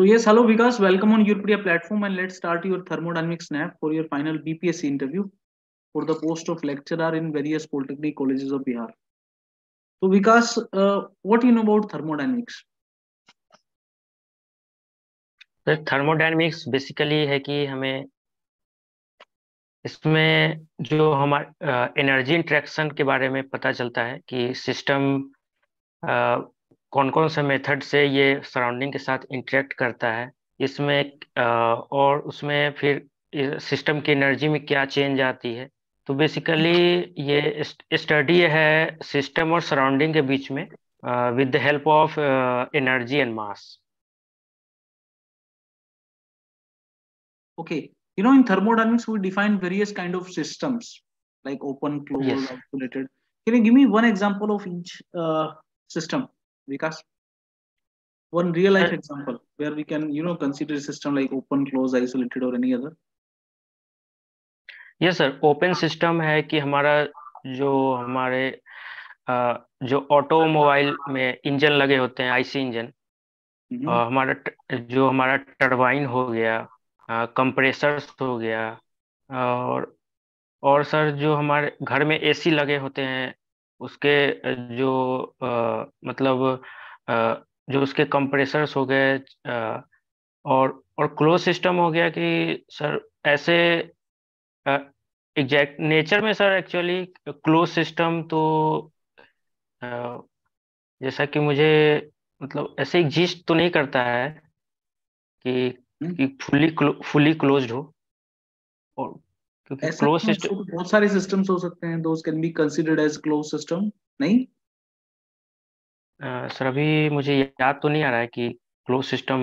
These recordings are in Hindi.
So yes, hello Vikas, welcome on Europedia platform and let's start your thermodynamic snap for your final BPSC interview for the post of lecturer in various polytechnic colleges of Bihar. So Vikas, uh, what do you know about thermodynamics? तो थर्मोडाइनमिक्स बेसिकली है कि हमें इसमें जो हमारे एनर्जी इंट्रैक्शन के बारे में पता चलता है कि सिस्टम कौन कौन से मेथड से ये सराउंडिंग के साथ इंटरेक्ट करता है? इसमें और उसमें फिर सिस्टम की एनर्जी में क्या चेंज आती है? तो बेसिकली ये स्टडी है सिस्टम और सराउंडिंग के बीच में with the help of energy and mass. Okay you know in thermodynamics we define various kind of systems like open closed isolated can you give me one example of each system Vikas? One real life example where we can, you know, consider a system like open, close, isolated or any other. Yes sir open system है कि हमारा जो हमारे जो ऑटोमोबाइल में इंजन लगे होते हैं आईसी इंजन हमारा जो हमारा टरबाइन हो गया कंप्रेसर्स हो गया और और सर जो हमारे घर में एसी लगे होते हैं उसके जो आ, मतलब आ, जो उसके कंप्रेसर्स हो गए और और क्लोज सिस्टम हो गया कि सर ऐसे एग्जैक्ट नेचर में सर एक्चुअली क्लोज सिस्टम तो आ, जैसा कि मुझे मतलब ऐसे एग्जिस्ट तो नहीं करता है कि हम्म। कि फुली फुली क्लोज्ड हो और क्योंकि क्लोज सिस्टम बहुत सारे सिस्टम्स हो सकते हैं those can be considered as close system नहीं? सर अभी मुझे याद तो नहीं आ रहा है कि क्लोज सिस्टम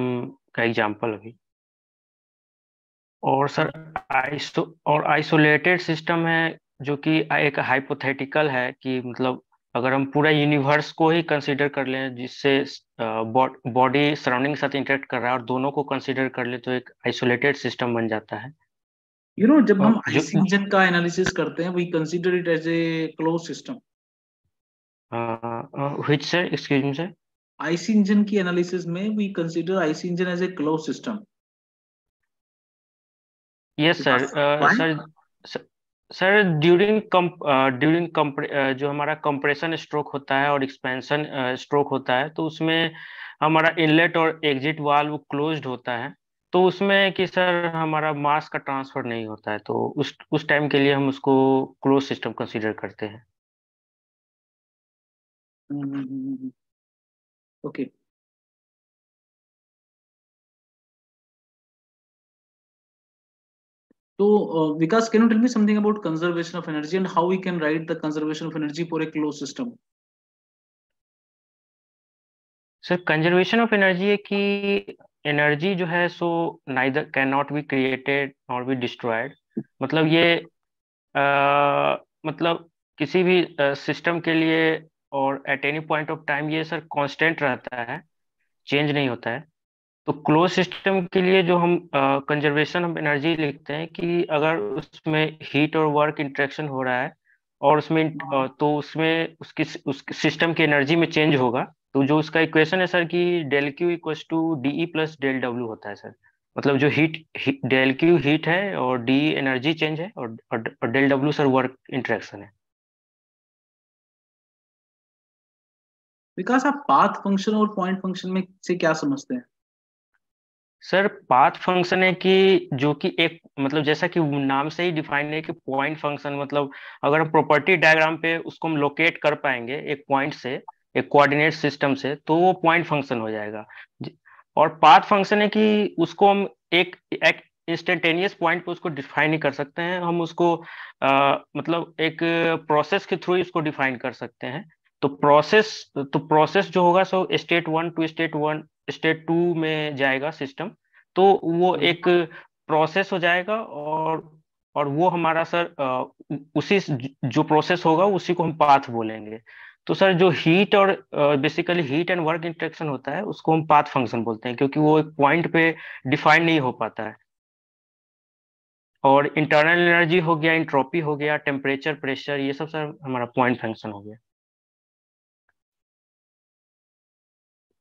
का एग्जांपल अभी। और सर आइसो और आइसोलेटेड सिस्टम है जो कि एक हाइपोथेटिकल है कि मतलब अगर हम पूरा यूनिवर्स को ही कंसीडर कर लें जिससे बॉडी सराउंडिंग के साथ इंटरेक्ट कर रहा है और दोनों को कंसीडर कर ले तो एक आइसोलेटेड सिस्टम बन जाता है। यू नो जब हम आईसी इंजन का एनालिसिस करते हैं we consider it as a close system which sir excuse me sir IC engine की एनालिसिस में we consider IC engine as a close system yes sir sir sir during during जो हमारा कंप्रेशन स्ट्रोक होता है और एक्सपेंशन स्ट्रोक होता है तो उसमें हमारा इनलेट और एग्जिट वाल्व क्लोज्ड होता है। तो उसमें कि सर हमारा मास का ट्रांसफ़र नहीं होता है तो उस उस टाइम के लिए हम उसको क्लोज सिस्टम कंसीडर करते हैं। ओके। तो Vikas can you tell me something about conservation of energy and how we can write the conservation of energy for a close system sir conservation of energy है कि एनर्जी जो है so neither can not be created not be destroyed मतलब ये आ, मतलब किसी भी सिस्टम के लिए और at any point of time ये सर कांस्टेंट रहता है चेंज नहीं होता है। तो क्लोज सिस्टम के लिए जो हम कंजर्वेशन ऑफ़ एनर्जी लिखते हैं कि अगर उसमें हीट और वर्क इंट्रैक्शन हो रहा है और उसमें तो उसमें उसकी उस सिस्टम की एनर्जी में चेंज होगा तो जो उसका इक्वेशन है सर कि del Q equal to D plus del W होता है सर मतलब जो हीट डेल क्यू हीट है और डी एनर्जी चेंज है और, और del W sir work interaction है। विकास आप पाथ फ़ंक्शन और पॉइंट फ़ंक्शन में से क्या समझते हैं? सर पाथ फ़ंक्शन है कि जो कि एक मतलब जैसा कि नाम से ही डिफाइन है कि पॉइंट फ़ंक्शन मतलब अगर हम प्रॉपर्टी डायग्राम पे उसको हम लोकेट कर पाएँगे एक पॉइंट से एक कोऑर्डिनेट सिस्टम से तो वो पॉइंट फ़ंक्शन हो जाएगा। और पाथ फ़ंक्शन है कि उसको हम एक एक इंस्टेंटेनियस पॉइंट पे उसको डिफाइन नहीं कर सकते हैं। हम उसको आ, मतलब एक प्रोसेस के थ्रू इसको डिफाइन कर सकते हैं। तो प्रोसेस तो प्रोसेस जो होगा so state one to state one state two में जाएगा सिस्टम तो वो हम्म। एक प्रोसेस हो जाएगा और और वो हमारा सर उसी जो प्रोसेस होगा उसी को हम पाथ बोलेंगे। तो सर जो हीट और basically heat and work interaction होता है, उसको हम पाथ फ़ंक्शन बोलते हैं, क्योंकि वो एक पॉइंट पे डिफाइन नहीं हो पाता है और इंटरनल एनर्जी हो गया इंट्रोपी हो गया टेम्परेचर प्रेशर ये सब सर हमारा पॉइंट फ़ंक्शन हो गया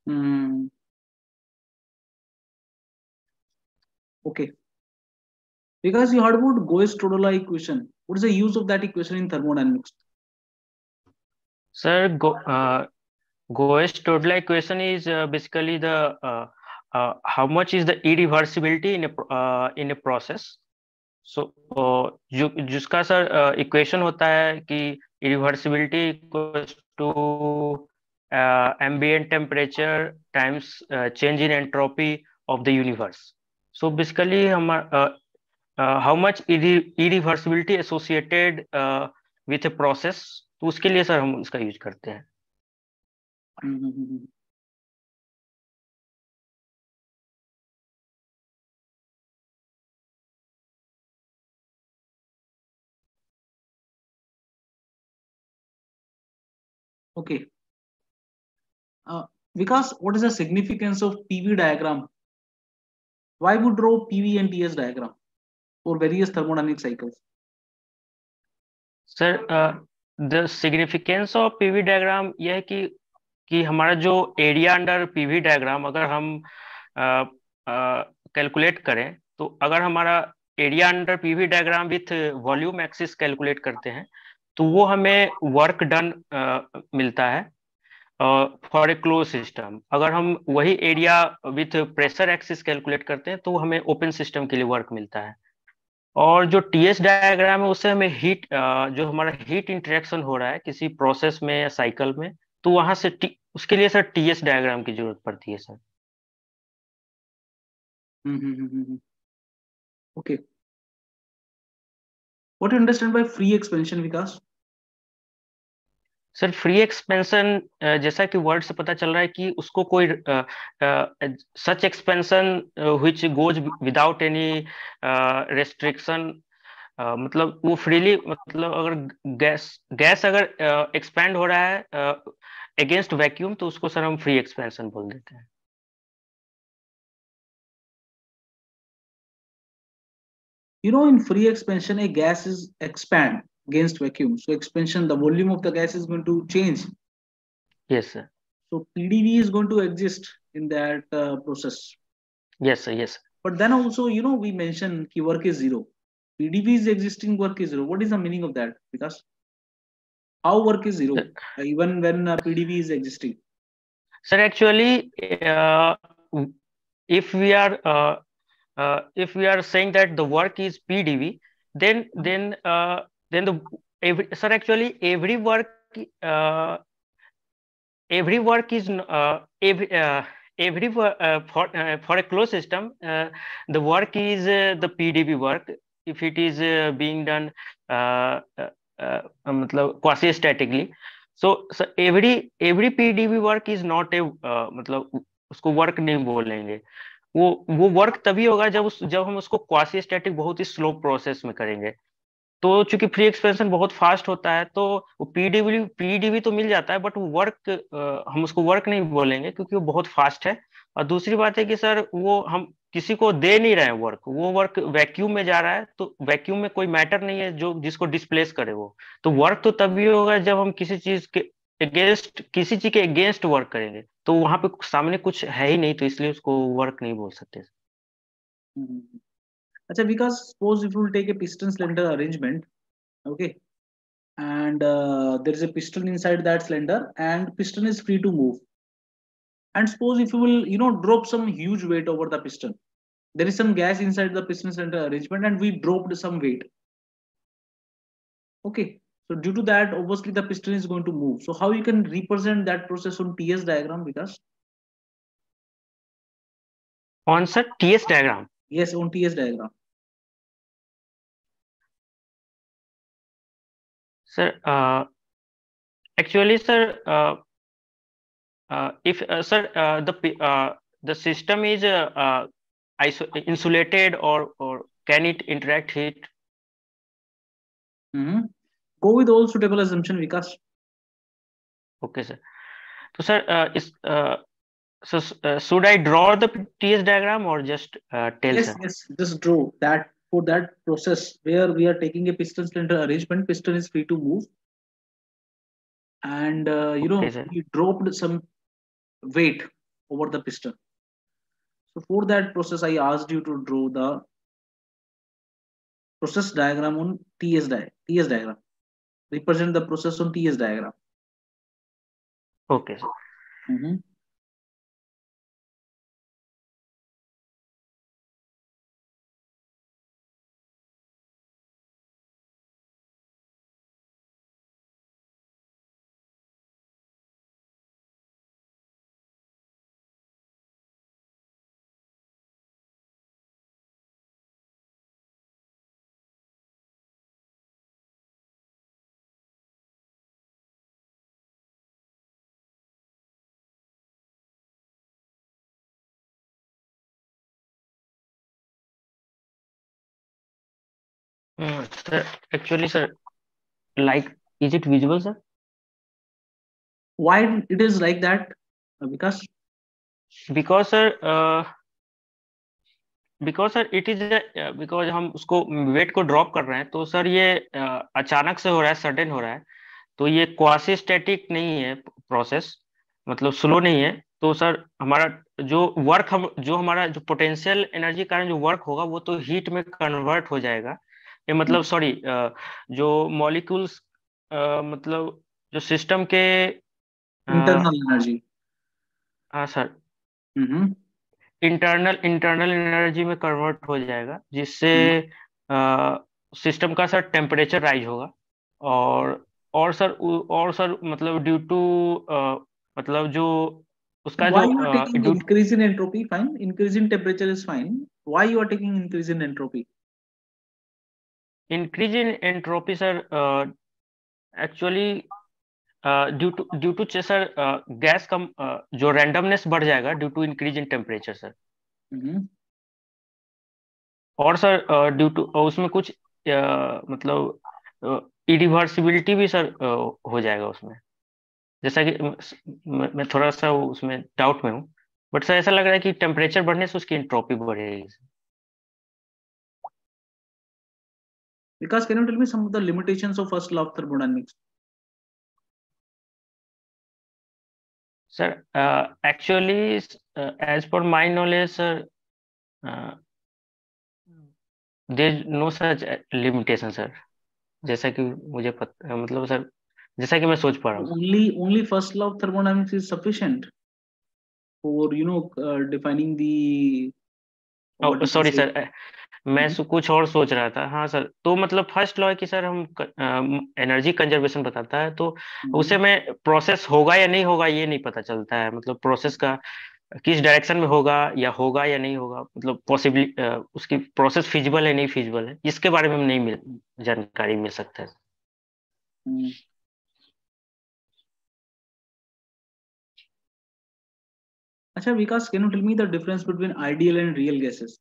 हम्म Okay. Because you heard about Goes-Todola equation. What is the use of that equation in thermodynamics? Sir, go, uh, Goes-Todola equation is uh, basically the uh, uh, how much is the irreversibility in a uh, in a process. So uh, जो जिसका सर इक्वेशन होता है कि irreversibility equals to uh, ambient temperature times uh, change in entropy of the universe. So basically, हमारा uh, uh, how much irre irreversibility associated uh, with a process तो उसके लिए सर हम इसका यूज़ करते हैं। Okay. Vikas what is the significance of PV diagram why would draw PV and TS diagram for various thermodynamic cycles sir the significance of PV diagram यह है कि कि हमारा जो एरिया अंडर पीवी डायग्राम अगर हम कैलकुलेट करें तो अगर हमारा area under PV diagram with volume axis calculate करते हैं तो वो हमें वर्क डन मिलता है फॉर ए क्लोज सिस्टम अगर हम वही area with pressure axis calculate करते हैं तो हमें ओपन सिस्टम के लिए वर्क मिलता है। और जो टीएस डायग्राम है उससे हमें हीट जो हमारा हीट इंटरेक्शन हो रहा है किसी प्रोसेस में या साइकिल में तो वहाँ से टी, उसके लिए सर टीएस डायग्राम की ज़रूरत पड़ती है sir okay what you understand by free expansion Vikas sir free expansion जैसा कि वर्ड से पता चल रहा है कि उसको कोई such expansion which goes without any restriction मतलब वो फ्रीली मतलब अगर गैस गैस अगर एक्सपेंड uh, हो रहा है अगेंस्ट uh, वैक्यूम तो उसको सर हम फ्री एक्सपेंशन बोल देते हैं। You know in free expansion a gas is expand. Against vacuum. So expansion, the volume of the gas is going to change. Yes, sir. So PDV is going to exist in that uh, process. Yes, sir. Yes. But then also, you know, we mentioned key work is zero. PDV is existing, work is zero. What is the meaning of that? Because how work is zero, uh, even when uh, PDV is existing? Sir, actually, uh, if we are uh, uh, if we are saying that the work is PDV, then then uh, then the every sir actually every work uh, every work is uh, every uh, every uh, for uh, for a closed system uh, the work is uh, the pdb work if it is uh, being done uh, uh, uh, मतलब quasi statically so so every every pdb work is not a uh, मतलब उसको वर्क नहीं बोलेंगे वो वो वर्क तभी होगा जब उस जब हम उसको क्वासी स्टैटिक बहुत ही स्लो प्रोसेस में करेंगे तो चूँकि फ्री एक्सपेंशन बहुत फास्ट होता है तो वो पीडीवी पीडीवी तो मिल जाता है बट वर्क हम उसको वर्क नहीं बोलेंगे क्योंकि वो बहुत फास्ट है। और दूसरी बात है कि सर वो हम किसी को दे नहीं रहे हैं वर्क वो वर्क वैक्यूम में जा रहा है तो वैक्यूम में कोई मैटर नहीं है जो, जिसको डिस्प्लेस करे वो। तो वर्क तो तभी होगा जब हम किसी चीज़ के अगेंस्ट किसी चीज़ के अगेंस्ट वर्क करेंगे तो वहाँ पे सामने कुछ है ही नहीं तो इसलिए उसको वर्क नहीं बोल सकते। Achha, because suppose if you will take a piston cylinder arrangement, okay, and uh, there is a piston inside that cylinder and piston is free to move. And suppose if you will, you know, drop some huge weight over the piston, there is some gas inside the piston cylinder arrangement and we dropped some weight. Okay, so due to that, obviously the piston is going to move. So how you can represent that process on TS diagram because? On sir, TS diagram. Yes, on TS diagram. Sir, uh, actually, sir, uh, uh, if uh, sir uh, the uh, the system is insulated or or can it interact heat? Mm-hmm. Go with all suitable assumption, Vikas. Okay, sir. So, sir, uh, is so should I draw the TS diagram or just uh, tell? Yes, sir? yes, just draw that for that process where we are taking a piston cylinder arrangement. Piston is free to move, and uh, you know Okay, sir. we dropped some weight over the piston. So for that process, I asked you to draw the process diagram on TS, di TS diagram. Represent the process on TS diagram. Okay. Mm -hmm. Uh, actually sir like, is it visible, sir? Why it is like that? Uh, because because sir, uh, because sir it is because हम उसको वेट को ड्रॉप कर रहे हैं तो सर ये uh, अचानक से हो रहा है सडन हो रहा है तो ये क्वासी स्टेटिक नहीं है प्रोसेस मतलब स्लो नहीं है तो सर हमारा जो वर्क हम जो हमारा जो पोटेंशियल एनर्जी कारण जो वर्क होगा वो तो हीट में कन्वर्ट हो जाएगा ये मतलब सॉरी जो मॉलिक्यूल्स मतलब जो सिस्टम के इंटरनल एनर्जी हाँ सर इंटरनल इंटरनल एनर्जी में कन्वर्ट हो जाएगा जिससे सिस्टम का सर टेम्परेचर राइज होगा। और और सर और सर मतलब ड्यू टू मतलब जो उसका why जो uh, increase in entropy? Fine. Increase in temperature is fine. Why you are taking increase in entropy? Increase in entropy sir uh, actually due to due to sir gas का uh, जो रैंडमनेस बढ़ जाएगा due to increase in temperature sir और सर ड्यू टू उसमें कुछ uh, मतलब इरिवर्सिबिलिटी uh, भी सर uh, हो जाएगा उसमें। जैसा कि मैं थोड़ा सा उसमें डाउट में हूँ। बट सर ऐसा लग रहा है कि टेम्परेचर बढ़ने से उसकी इंट्रोपी बढ़ेगी Because can you tell me some of the limitations of first law of thermodynamics? Sir, uh, actually, uh, as per my knowledge, sir, uh, there is no such limitation, sir. जैसा कि मुझे पता मतलब सर जैसा कि मैं सोच पा रहा हूँ only only first law of thermodynamics is sufficient for you know uh, defining the oh sorry sir मैं हम्म। कुछ और सोच रहा था हाँ सर तो मतलब फ़र्स्ट लॉ है कि सर हम एनर्जी कंजर्वेशन बताता है तो हम्म। उसे में प्रोसेस होगा या नहीं होगा ये नहीं पता चलता है मतलब प्रोसेस का किस डायरेक्शन में होगा या होगा या नहीं होगा मतलब पॉसिबली उसकी प्रोसेस फिजिबल है नहीं फिजिबल है इसके बारे में हम नहीं मिल जानकारी मिल सकता है हम्म। अच्छा Vikas can you tell me the difference between ideal and real gases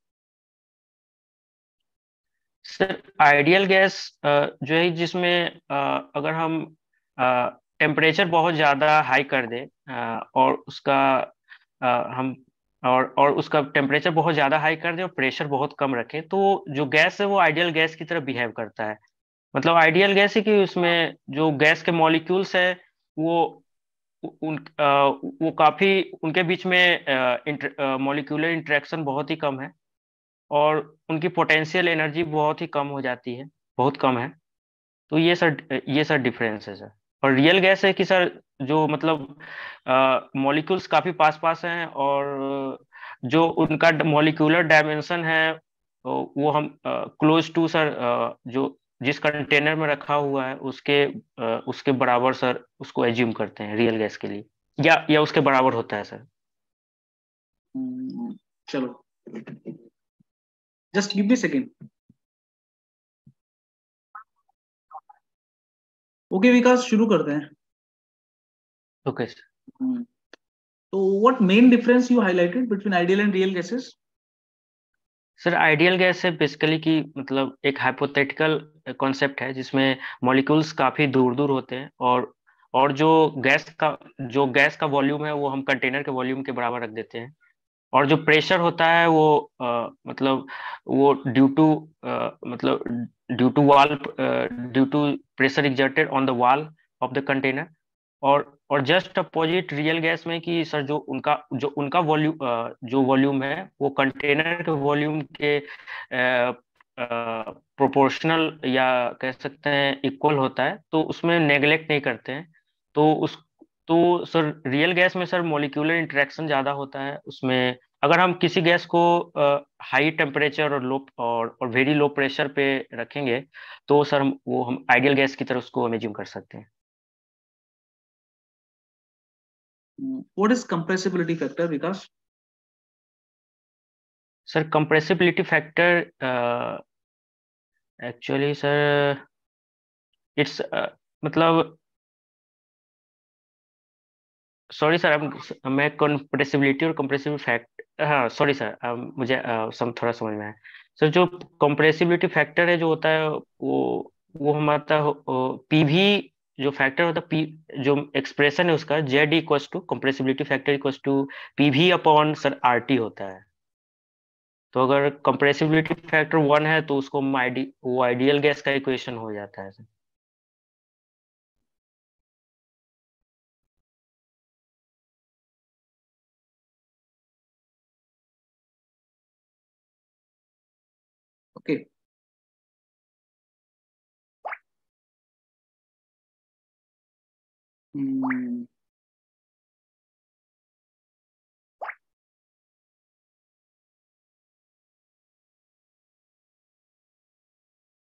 sir ideal gas जो है जिसमें अगर हम टेम्परेचर बहुत ज़्यादा हाई कर दे और उसका हम, और और उसका टेम्परेचर बहुत ज़्यादा हाई कर दे और प्रेशर बहुत कम रखे तो जो गैस है वो आइडियल गैस की तरह बिहेव करता है। मतलब आइडियल गैस है कि उसमें जो गैस के मॉलिक्यूल्स है, वो, उन वो काफ़ी, उनके बीच में मॉलिक्यूलर इंटरेक्शन बहुत ही कम है। और उनकी पोटेंशियल एनर्जी बहुत ही कम हो जाती है बहुत कम है। तो ये सर ये सर डिफरेंस है सर। और रियल गैस है कि सर जो मतलब मॉलिक्यूल्स काफ़ी पास पास हैं और जो उनका मॉलिक्यूलर डायमेंशन है वो हम क्लोज टू सर जो जिस कंटेनर में रखा हुआ है उसके आ, उसके बराबर सर उसको एज्यूम करते हैं रियल गैस के लिए। या या उसके बराबर होता है सर। हम्म, चलो just give me second okay Vikas शुरू करते हैं ओके okay. Hmm. तो what main difference you highlighted between ideal and real gases sir ideal gas है बेसिकली कि मतलब एक हाइपोथेटिकल कॉन्सेप्ट है जिसमें मॉलिक्यूल्स काफ़ी दूर दूर होते हैं और और जो गैस का जो गैस का वॉल्यूम है वो हम कंटेनर के वॉल्यूम के बराबर रख देते हैं और जो प्रेशर होता है वो आ, मतलब वो ड्यू टू मतलब due to wall due to pressure exerted on the wall of the container और और जस्ट अपोजिट रियल गैस में कि सर जो उनका जो उनका वॉल्यूम जो वॉल्यूम है वो कंटेनर के वॉल्यूम के प्रोपोर्शनल या कह सकते हैं इक्वल होता है तो उसमें नेग्लेक्ट नहीं करते हैं। तो उस तो सर रियल गैस में सर मोलिकुलर इंटरेक्शन ज़्यादा होता है उसमें अगर हम किसी गैस को हाई टेम्परेचर और लो और और वेरी लो प्रेशर पे रखेंगे तो सर हम वो हम आइडियल गैस की तरह उसको इमेजिन कर सकते हैं। What is compressibility factor vikas? sir compressibility factor uh, actually sir it's uh, मतलब सॉरी सर मैं कंप्रेसिबिलिटी और कंप्रेसिबल फैक्ट हाँ सॉरी सर मुझे सम थोड़ा समझ में आया। सर जो कंप्रेसिबिलिटी फैक्टर है, जो होता है, वो वो हमारा पी भी जो फैक्टर होता है पी जो एक्सप्रेशन है उसका Z equals to compressibility factor equals to P V upon sir R T होता है। तो अगर कंप्रेसिबिलिटी फैक्टर वन है तो उसको वो आइडियल गैस का इक्वेशन हो जाता है sir Okay. Hmm.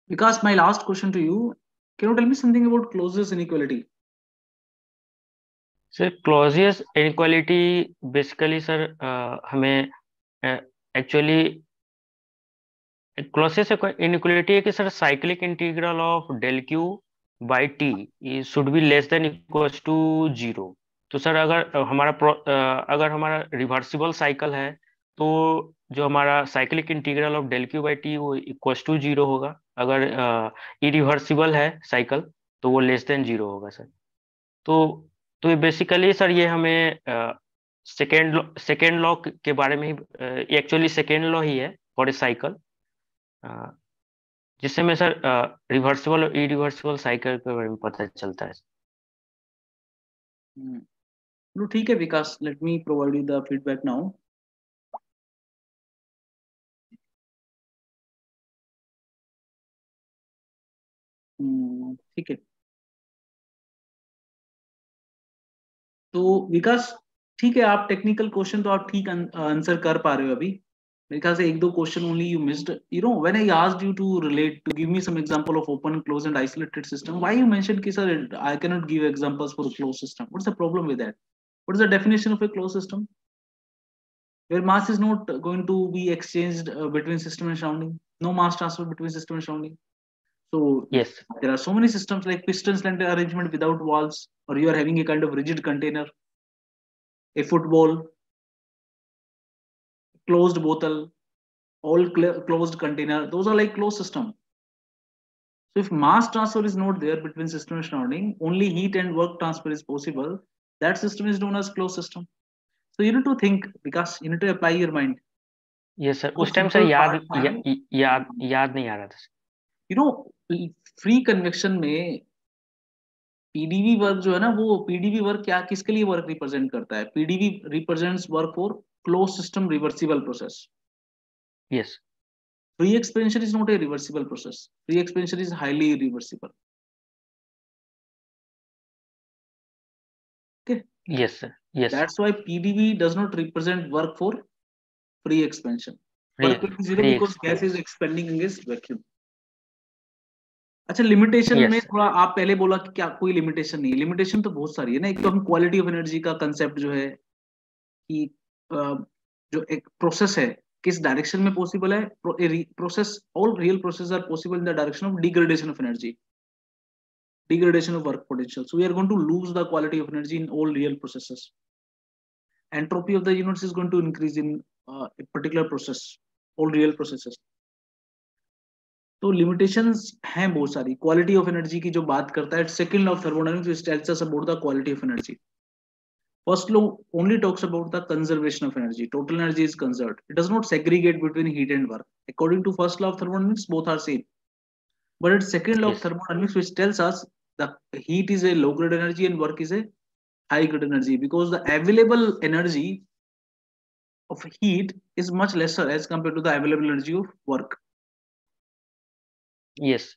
Because my last question to you, can you tell me something about Clausius inequality? Sir Clausius inequality basically sir हमें एक्चुअली क्लोजियस इनक्वालिटी है कि sir cyclic integral of del Q by T should be less than equal to zero तो सर अगर, हमारा अगर हमारा रिवर्सिबल साइकिल है तो जो हमारा cyclic integral of del Q by T वो इक्वल टू ज़ीरो होगा। अगर इरिवर्सिबल है साइकिल तो वो लेस देन ज़ीरो होगा सर तो तो ये बेसिकली सर ये हमें सेकेंड सेकेंड लॉ के बारे में ही एक्चुअली सेकेंड लॉ ही है फॉर ए साइकिल जिससे मैं सर रिवर्सिबल और इरिवर्सिबल साइकिल के बारे में पता चलता है। हम्म। ठीक है Vikas let me provide you the feedback now ठीक है। तो विकास, ठीक है, आप टेक्निकल क्वेश्चन तो आप ठीक आंसर कर पा रहे हो अभी। मेरे ख्याल से एक दो question only you missed you know when I asked you to relate to give me some example of open close and isolated system why you mention कि sir I can not give examples for close system what's the problem with that what is the definition of a close system where mass is not going to be exchanged uh, between system and surrounding no mass transfer between system and surrounding so yes there are so many systems like piston cylinder arrangement without walls or you are having a kind of rigid container a football closed bottle, all closed container. Those are like closed system. So if mass transfer is not there between system and surrounding, only heat and work transfer is possible. That system is known as closed system. So you need to think because you need to apply your mind. Yes, sir. उस टाइम सर याद याद याद नहीं आ रहा था यू नो फ्री कन्वेक्शन में पीडीवी वर्क जो है ना वो पीडीवी वर्क क्या किसके लिए वर्क रिप्रेजेंट करता है PDV represents work for closed system reversible process. Yes. Free expansion is not a reversible process. Free expansion is highly irreversible. Okay. Yes, sir. Yes. That's why PDV does not represent work for free expansion. Free, work is zero because gas is expanding in this vacuum. अच्छा लिमिटेशन yes. में थोड़ा आप पहले बोला कि क्या कोई लिमिटेशन नहीं लिमिटेशन तो बहुत सारी है ना एक तो हम क्वालिटी ऑफ़ एनर्जी का कंसेप्ट जो है कि जो एक प्रोसेस है, किस डायरेक्शन में पॉसिबल है process all real process are possible in the direction of degradation of energy degradation of work potential so we are going to lose the quality of energy in all real processes entropy of the units is going to increase in a particular process all real processes तो लिमिटेशंस हैं बहुत सारी. क्वालिटी ऑफ़ एनर्जी की जो बात करता है second of thermodynamics is tells us about the quality of energy First law only talks about the conservation of energy. Total energy is conserved. It does not segregate between heat and work. According to first law of thermodynamics, both are same. But its second law yes. of thermodynamics, which tells us the heat is a low grade energy and work is a high grid energy because the available energy of heat is much lesser as compared to the available energy of work yes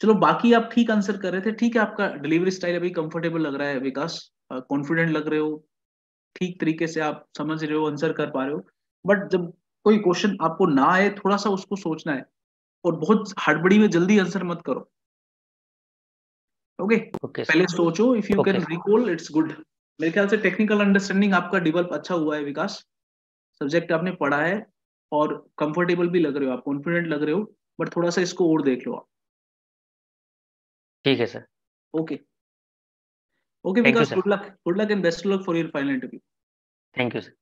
चलो बाकी आप ठीक आंसर कर रहे थे ठीक है आपका डिलीवरी स्टाइल अभी कंफर्टेबल लग रहा है विकास कॉन्फिडेंट लग रहे हो ठीक तरीके से आप समझ रहे हो आंसर कर पा रहे हो बट जब कोई क्वेश्चन आपको ना आए थोड़ा सा उसको सोचना है और बहुत हड़बड़ी में जल्दी आंसर मत करो। Okay okay? okay, पहले सोचो if you can recall it's good मेरे ख्याल से टेक्निकल अंडरस्टैंडिंग आपका डेवलप अच्छा हुआ है विकास। सब्जेक्ट आपने पढ़ा है और कंफर्टेबल भी लग रहे हो आप कॉन्फिडेंट लग रहे हो बट थोड़ा सा इसको और देख लो आप। ठीक है sir okay Okay, because good luck. Good luck and best luck for your final interview. Thank you, sir.